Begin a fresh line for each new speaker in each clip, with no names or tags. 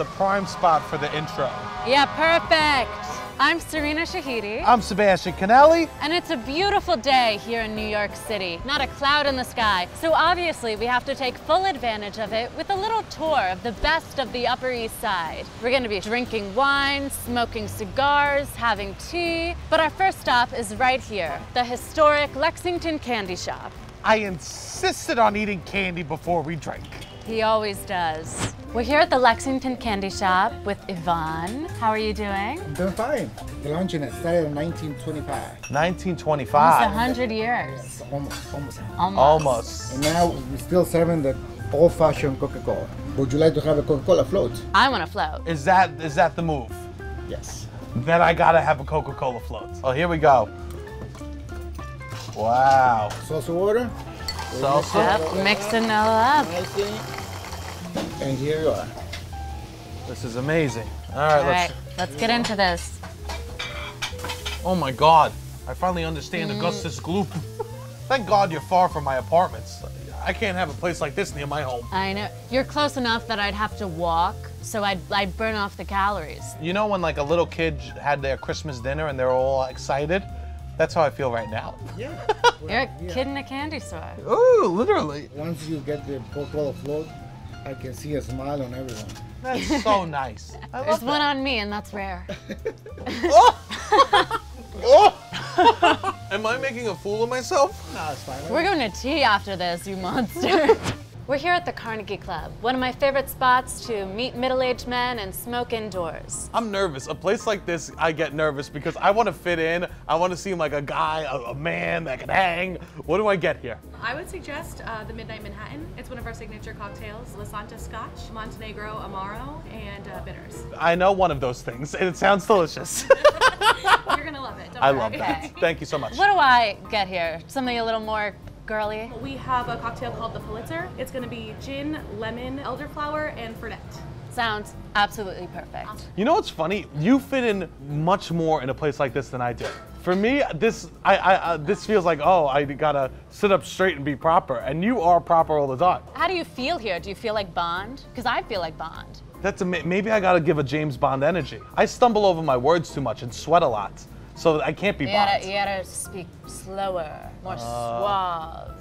the prime spot for the intro.
Yeah, perfect. I'm Serena Shahidi.
I'm Sebastian Conelli.
And it's a beautiful day here in New York City. Not a cloud in the sky. So obviously we have to take full advantage of it with a little tour of the best of the Upper East Side. We're gonna be drinking wine, smoking cigars, having tea. But our first stop is right here, the historic Lexington Candy Shop.
I insisted on eating candy before we drank.
He always does. We're here at the Lexington Candy Shop with Yvonne. How are you doing?
I'm doing fine. The luncheonette started in 1925.
1925.
Almost 100 years.
Almost, almost.
Almost.
Almost.
And now we're still serving the old-fashioned Coca-Cola. Would you like to have a Coca-Cola float?
I want to float.
Is that is that the move?
Yes.
Then I gotta have a Coca-Cola float. Oh, here we go. Wow.
Salsa water.
Salsa.
Yep, mixing all up.
Nicely. Eh? And here you are.
This is amazing. All right,
All
let's.
right, let's get into this.
Oh my God! I finally understand Augustus mm. Gloop. Thank God you're far from my apartments. I can't have a place like this near my home.
I know. You're close enough that I'd have to walk, so I'd, I'd burn off the calories.
You know when like a little kid had their Christmas dinner and they're all excited? That's how I feel right now.
Yeah.
You're a kid in a candy store.
Ooh, literally.
Once you get the Coca-Cola float, I can see a smile on everyone.
That's so nice. I
There's one on me, and that's rare.
Oh! oh! Am I making a fool of myself?
No, it's fine.
We're going to tea after this, you monster. We're here at the Carnegie Club, one of my favorite spots to meet middle-aged men and smoke indoors.
I'm nervous. A place like this, I get nervous because I want to fit in. I want to seem like a guy, a, a man that can hang. What do I get here?
I would suggest uh, the Midnight Manhattan. It's one of our signature cocktails. Lasanta Scotch, Montenegro Amaro, and uh, bitters.
I know one of those things, and it sounds delicious.
You're gonna love it. Don't
I
worry.
love that. Thank you so much.
What do I get here? Something a little more girly?
We have a cocktail called the Pulitzer. It's gonna be gin, lemon, elderflower, and fernet.
Sounds absolutely perfect.
You know what's funny? You fit in much more in a place like this than I do. For me, this I, I uh, this feels like oh I gotta sit up straight and be proper, and you are proper all the time.
How do you feel here? Do you feel like Bond? Because I feel like Bond.
That's ama- maybe I gotta give a James Bond energy. I stumble over my words too much and sweat a lot, so I can't be
You gotta, you gotta speak slower, more suave.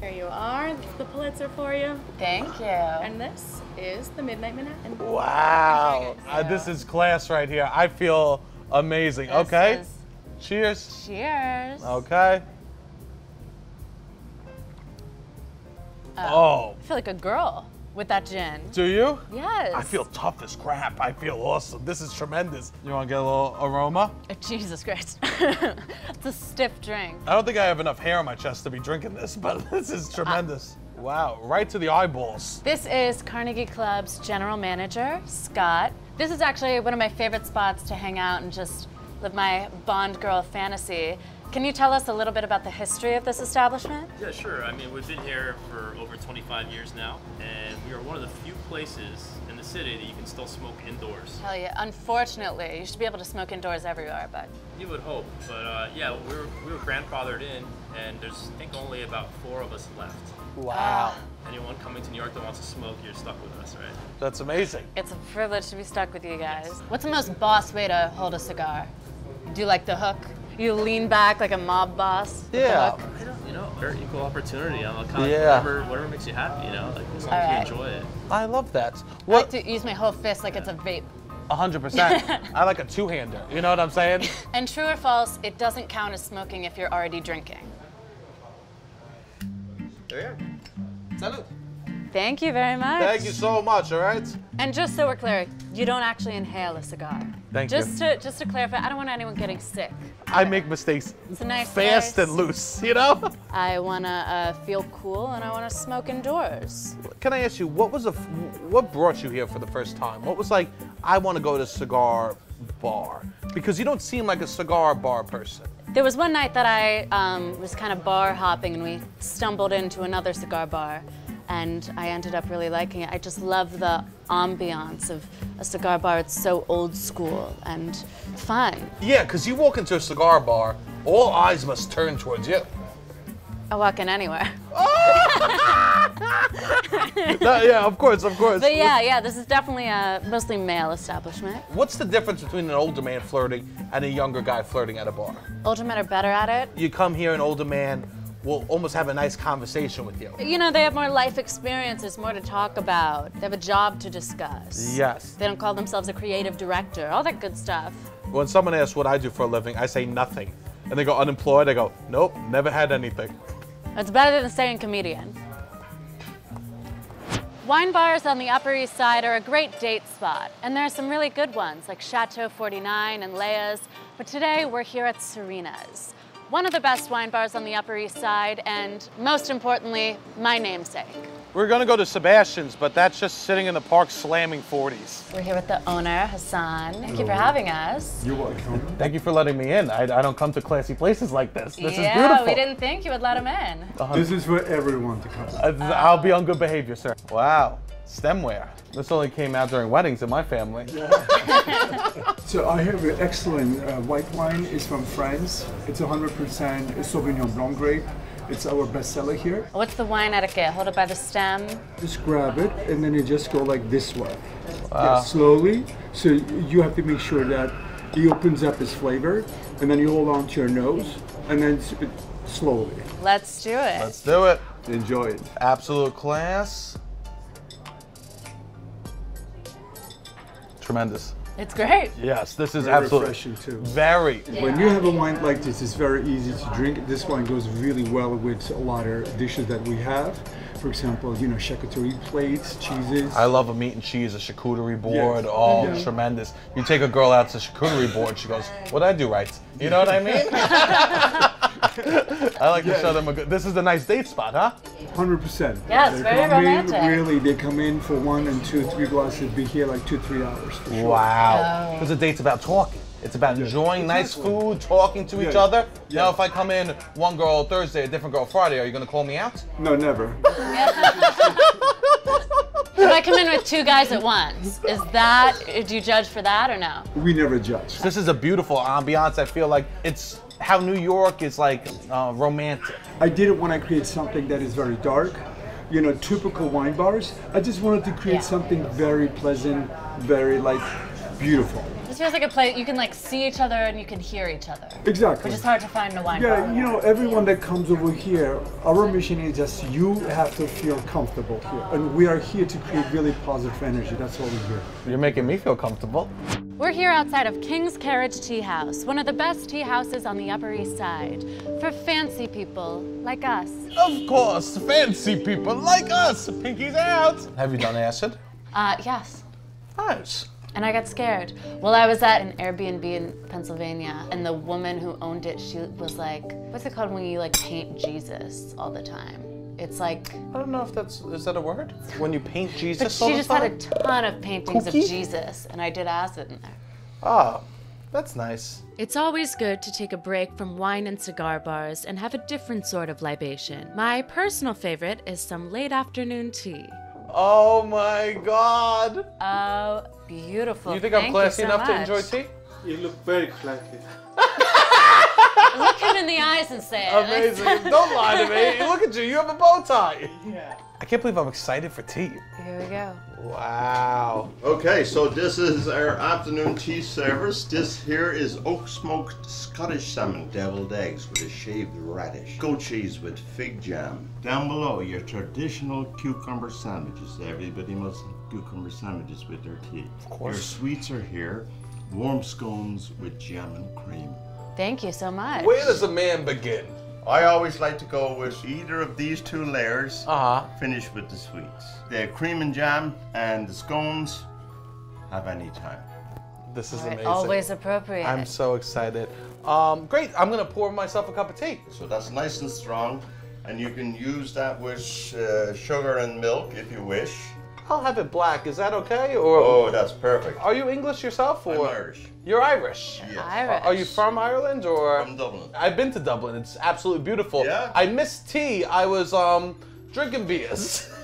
Here you are, the Pulitzer for you.
Thank you.
And this is the Midnight Manhattan.
Wow, Uh, this is class right here. I feel amazing.
This
okay,
is-
cheers.
Cheers.
Okay. oh,
I feel like a girl with that gin.
do you?
Yes.
I feel tough as crap. I feel awesome. This is tremendous. You want to get a little aroma?
Oh, Jesus Christ. it's a stiff drink.
I don't think I have enough hair on my chest to be drinking this, but this is tremendous. Uh, wow, right to the eyeballs.
This is Carnegie Club's general manager, Scott. This is actually one of my favorite spots to hang out and just live my Bond girl fantasy. Can you tell us a little bit about the history of this establishment?
Yeah, sure. I mean, we've been here for over 25 years now, and we are one of the few places in the city that you can still smoke indoors.
Hell yeah. Unfortunately, you should be able to smoke indoors everywhere, but
You would hope, but uh, yeah, we were, we were grandfathered in, and there's I think only about four of us left.
Wow,
Anyone coming to New York that wants to smoke, you're stuck with us, right?
that's amazing.
it's a privilege to be stuck with you guys. What's the most boss way to hold a cigar? Do you like the hook? You lean back like a mob boss?
Yeah.
I don't, you know, very equal opportunity. I'm kind of
Yeah.
whatever, whatever makes you happy, you know, like as long
All right.
as you enjoy it.
I love that.
I like
What?
to use my whole fist like it's a vape.
100%. I like a two-hander. You know what I'm saying?
And true or false, it doesn't count as smoking if you're already drinking.
There you are. Salud.
Thank you very much.
Thank you so much, all right?
And just so we're clear, you don't actually inhale a cigar.
Thank you.
just to just to clarify, I don't want anyone getting sick.
I make mistakes
It's a nice
fast
place.
and loose, you know?
I wanna uh, feel cool and I wanna smoke indoors.
Can I ask you, what was f- what brought you here for the first time? What was like, I want to go to cigar bar? Because you don't seem like a cigar bar person.
There was one night that I um, was kind of bar hopping and we stumbled into another cigar bar and I ended up really liking it. I just love the ambiance of a cigar bar. It's so old school and fun.
Yeah, because you walk into a cigar bar, all eyes must turn towards you.
I walk in anywhere.
No, yeah, of course, of course.
But yeah, yeah, this is definitely a mostly male establishment.
What's the difference between an older man flirting and a younger guy flirting at a bar?
Older men are better at it.
You come here, an older man will almost have a nice conversation with you.
You know, they have more life experiences, more to talk about. They have a job to discuss.
Yes.
They don't call themselves a creative director, all that good stuff.
When someone asks what I do for a living, I say nothing. And they go unemployed, I go, nope, never had anything.
It's better than saying comedian. Wine bars on the Upper East Side are a great date spot, and there are some really good ones like Chateau 49 and Leia's, but today we're here at Serena's, one of the best wine bars on the Upper East Side, and most importantly, my namesake.
We're gonna go to Sebastian's, but that's just sitting in the park slamming 40s.
We're here with the owner, Hassan. Thank you for having us.
You're welcome.
Thank you for letting me in. I, I don't come to classy places like this. This
yeah,
is beautiful.
Yeah, we didn't think you would let him in.
This is for everyone to come.
Uh, I'll be on good behavior, sir. Wow, stemware. This only came out during weddings in my family.
So I have an excellent uh, white wine. It's from France. It's 100% Sauvignon Blanc grape. It's our bestseller here.
What's the wine etiquette? Hold it by the stem.
Just grab it and then you just go like this way. Yeah, slowly. So you have to make sure that it opens up its flavor and then you hold on to your nose and then s- slowly.
Let's do it.
Let's do it.
Enjoy it.
Absolute class. Tremendous.
It's great.
Yes, this is
Very
absolutely
refreshing too.
very.
When you have a wine like this, it's very easy to drink. This wine goes really well with a lot of dishes that we have. For example, you know, charcuterie plates, cheeses.
I love a meat and cheese, a charcuterie board.
Yes.
Oh,
Yeah.
tremendous. You take a girl out to charcuterie board, she goes, What'd I do right? You know what I mean? I like to show them a good. This is a nice date spot, huh?
Hundred percent.
Yeah, it's very
come
romantic.
In, really, they come in for one and two, three glasses. Be here like two, three hours. For sure.
Wow.
Oh.
Because a date's about talking. It's about enjoying nice food, talking to each
Yeah.
other. Now,
Yeah.
if I come in one girl Thursday, a different girl Friday, are you gonna call me out?
No, never.
If I come in with two guys at once, is that, do you judge for that or no?
We never judge.
This is a beautiful ambiance. I feel like it's how New York is like uh, romantic.
I didn't want to create something that is very dark. You know, typical wine bars. I just wanted to create
Yeah.
something very pleasant, very like beautiful.
This feels like a place you can like see each other and you can hear each other,
Exactly.
which is hard to find in a wine
Yeah,
bar.
you know, everyone that comes over here, our mission is just you have to feel comfortable here. And we are here to create really positive energy. That's what we're here.
You're making me feel comfortable.
We're here outside of King's Carriage Tea House, one of the best tea houses on the Upper East Side, for fancy people like us.
Of course, fancy people like us. Pinkies out. Have you done acid?
Uh, yes.
Nice.
And I got scared. Well, I was at an Airbnb in Pennsylvania, and the woman who owned it, she was like, "What's it called when you like paint Jesus all the time?" It's like,
I don't know if that's is that a word? When you paint Jesus
but
all
she
the
just had a ton of paintings
Cookie?
of Jesus, and I did acid in there.
Ah, that's nice.
It's always good to take a break from wine and cigar bars and have a different sort of libation. My personal favorite is some late afternoon tea.
Oh my God.
Oh, beautiful.
you think
Thank
I'm classy
so
enough to enjoy tea?
You look very classy.
Look him in the eyes and say it.
Amazing. Don't lie to me. Look at you. You have a bow tie. Yeah. I can't believe I'm excited for tea.
Here we go.
Wow.
Okay, so this is our afternoon tea service. This here is oak smoked Scottish salmon, deviled eggs with a shaved radish, goat cheese with fig jam. Down below, your traditional cucumber sandwiches. Everybody must have cucumber sandwiches with their tea. Of
course.
Your sweets are here. Warm scones with jam and cream.
Thank you so much.
Where does a man begin?
I always like to go with either of these two layers.
Uh huh.
Finish with the sweets. The cream and jam and the scones have any time.
This is
All right,
amazing.
Always appropriate.
I'm so excited. Um, great. I'm gonna pour myself a cup of tea.
So that's nice and strong, and you can use that with uh, sugar and milk if you wish.
I'll have it black. Is that okay? Or
Oh, that's perfect.
are you English yourself?
I'm
Or
Irish.
you're Irish?
Yes.
Irish.
Are you from Ireland or?
From Dublin.
I've been to Dublin. It's absolutely beautiful.
Yeah?
I missed tea. I was um drinking beers.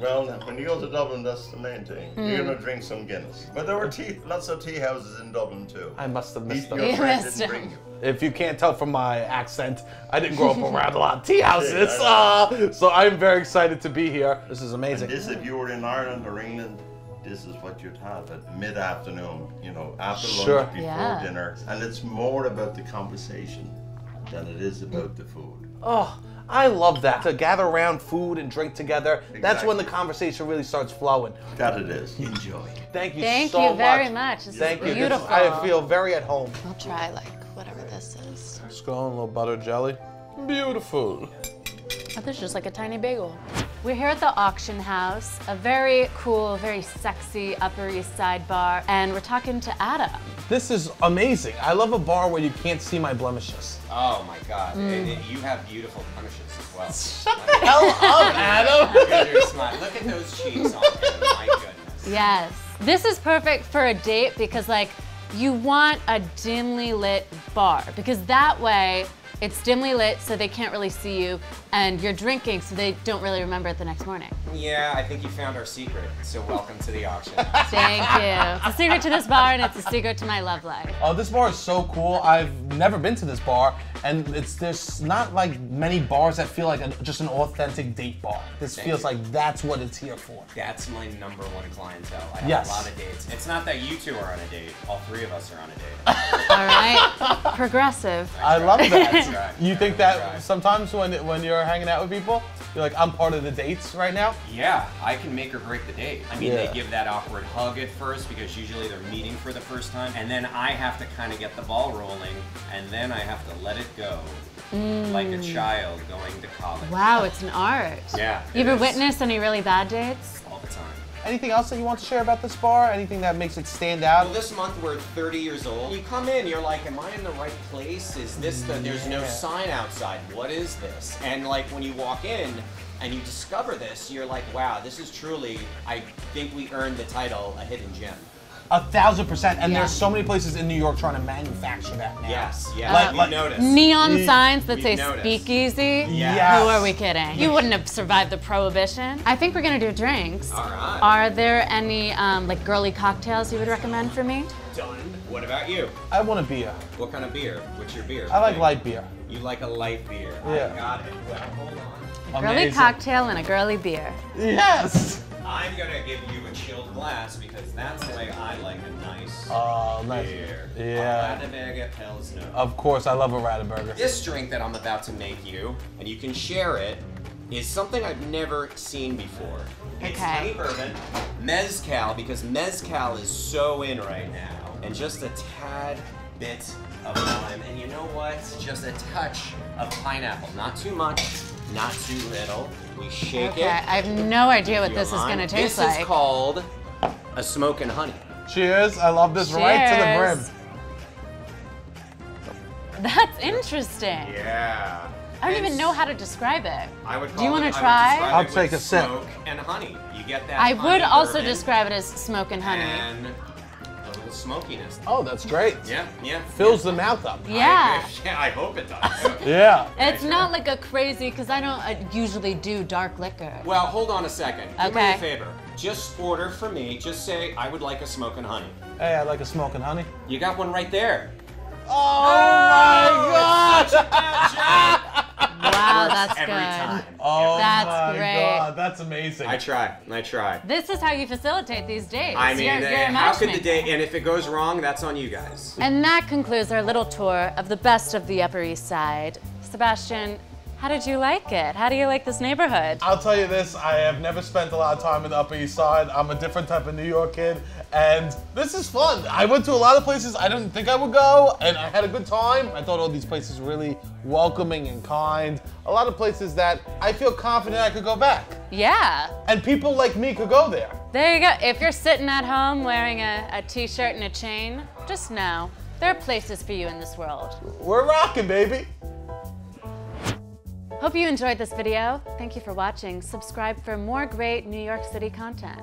Well, when you go to Dublin, that's the main thing.
Hmm.
You're gonna drink some Guinness. But there were tea, lots of tea houses in Dublin too.
I must have missed
Your
them.
You
friend
missed
didn't
him.
bring you.
If you can't tell from my accent, I didn't grow up around a lot of tea houses. Uh, so I'm very excited to be here. This is amazing.
This, if you were in Ireland or England, this is what you'd have at mid-afternoon. You know, after
Sure.
lunch, before
Yeah.
dinner, and it's more about the conversation than it is about the food.
Oh, I love that. To gather around food and drink together. That's when the conversation really starts flowing.
That it is. Enjoy.
Thank you
Thank
so
you very
much.
much. This
Thank
is
you. This- I feel very at home.
I'll try like whatever this is.
Scone, a little butter jelly. Beautiful.
Oh, this is just like a tiny bagel. We're here at the auction house, a very cool, very sexy Upper East Side bar, and we're talking to Adam.
This is amazing. I love a bar where you can't see my blemishes.
Oh my god. Mm. And it- you have beautiful blemishes as well.
Shut the hell up, Adam.
Look at your smile. Look at those cheeks on there. My goodness.
Yes. This is perfect for a date because, like, you want a dimly lit bar because that way it's dimly lit so they can't really see you and you're drinking so they don't really remember it the next morning.
Yeah, I think you found our secret. So welcome to the auction.
Thank you. It's a secret to this bar and it's a secret to my love life.
Oh, this bar is so cool. I've never been to this bar, and it's there's not like many bars that feel like a, just an authentic date bar. This
Thank
feels
you.
like that's what it's here for.
That's my number one clientele. I have
Yes.
a lot of dates. It's not that you two are on a date. All three of us are on a date.
All right. Progressive.
I love that. You think that sometimes when when you're hanging out with people, you're like, I'm part of the dates right now.
Yeah, I can make or break the date. I mean,
Yeah.
they give that awkward hug at first because usually they're meeting for the first time, and then I have to kind of get the ball rolling, and then I have to let it go, like a mm. child going to college.
Wow, it's an art.
Yeah,
You
it
ever
is.
witnessed any really bad dates?
all the time.
Anything else that you want to share about this bar? Anything that makes it stand out?
Well, this month we're 30 years old. You come in, you're like, am I in the right place? Is this the, there's no sign outside. What is this? And like when you walk in and you discover this, you're like, wow, this is truly, I think we earned the title a hidden gem.
A thousand percent. And
Yeah.
there's so many places in New York trying to manufacture that now.
Yes, yes,
Like-
we
like-
noticed.
Neon signs that
we
say
noticed.
speakeasy?
Yes.
Who are we kidding? You wouldn't have survived the prohibition. I think we're gonna do drinks.
All right.
Are there any um, like girly cocktails you would recommend for me?
Done. What about you?
I want a beer.
What kind of beer? What's your beer?
I like light beer.
You like a light beer.
Yeah.
I got it. Well, hold on.
A girly
Amazing.
cocktail and a girly beer.
Yes.
I'm gonna give you a chilled glass because that's the way I like a nice
Oh, nice.
beer.
Yeah.
A Pilsner.
Of course, I love a Radeberger.
This drink that I'm about to make you, and you can share it, is something I've never seen before. It's
Okay.
honey bourbon, mezcal, because mezcal is so in right now, and just a tad bit of lime, and you know what? Just a touch of pineapple. Not too much, not too little. We shake
Okay,
it.
I have no idea what this is gonna taste
This
like.
This is called a smoke and honey.
Cheers. I love this right to the brim.
That's interesting.
Yeah.
I don't even know how to describe it.
I would
Do you wanna
it- I would
try?
I'll take a sip.
Smoke and honey. You get that.
I would also
bourbon
describe it as smoke and honey.
And a little smokiness.
Oh, that's great.
Yeah, yeah.
Fills the mouth up.
yeah.
I, yeah, I hope it does.
Yeah.
It's not like a crazy, because I don't uh, usually do dark liquor.
well, hold on a second. Okay. Do me a favor. Just order for me. Just say I would like a smoke and honey.
Hey, I like a smoking honey.
You got one right there.
Oh, my god!
Wow, that's
Every
good.
time.
Oh
That's
my
great.
god, that's amazing.
I try. I try.
This is how you facilitate these dates.
I mean,
You're- you're
uh, how could the
matchmaker.
day? And if it goes wrong, that's on you guys.
And that concludes our little tour of the best of the Upper East Side. Sebastian, how did you like it? How do you like this neighborhood?
I'll tell you this, I have never spent a lot of time in the Upper East Side. I'm a different type of New York kid, and this is fun. I went to a lot of places I didn't think I would go, and I had a good time. I thought all these places were really welcoming and kind. A lot of places that I feel confident I could go back.
Yeah.
And people like me could go there.
There you go. If you're sitting at home wearing a, a t-shirt and a chain, just know there are places for you in this world.
We're rocking, baby.
Hope you enjoyed this video. Thank you for watching. Subscribe for more great New York City content.